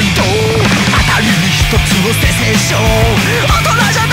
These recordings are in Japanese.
あ当たりに一つのセセッショお大人じゃ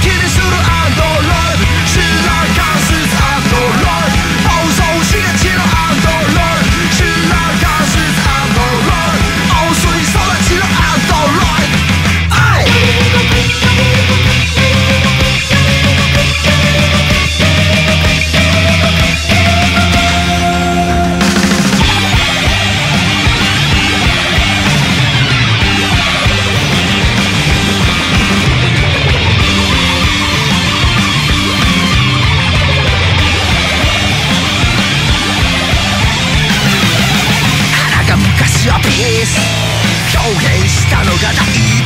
kidding, shoot out. が